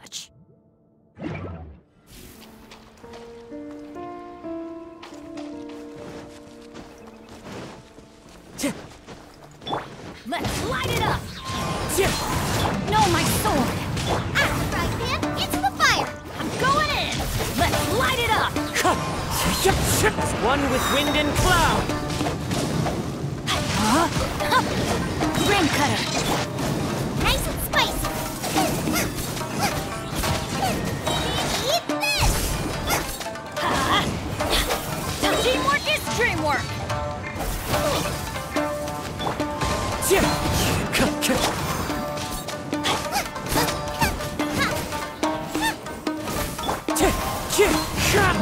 much. Let's light it up! No, my sword! Ah, right, man! Into the fire! I'm going in! Let's light it up! One with wind and cloud. Rain cutter! Is dreamwork!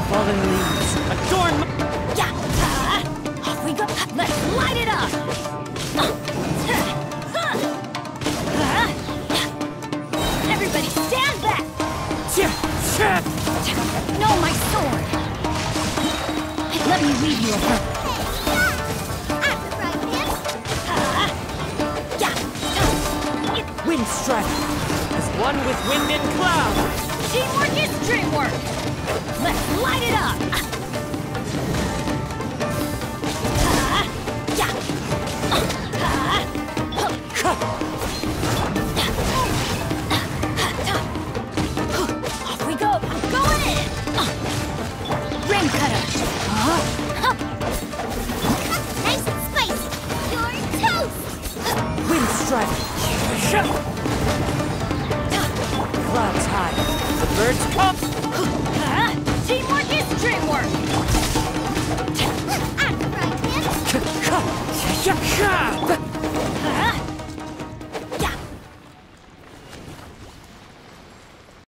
Fallen leaves adorn my... Yeah! Ah, Off we go! Let's light it up! Everybody stand back! Let me lead you over. Right, man! Yeah! Wind strike. As one with wind and cloud. Teamwork is! Let's light it up! Off we go! I'm going in! Rain cutter! Strike. Clouds high. The birds come. Teamwork is dreamwork! Ah, right!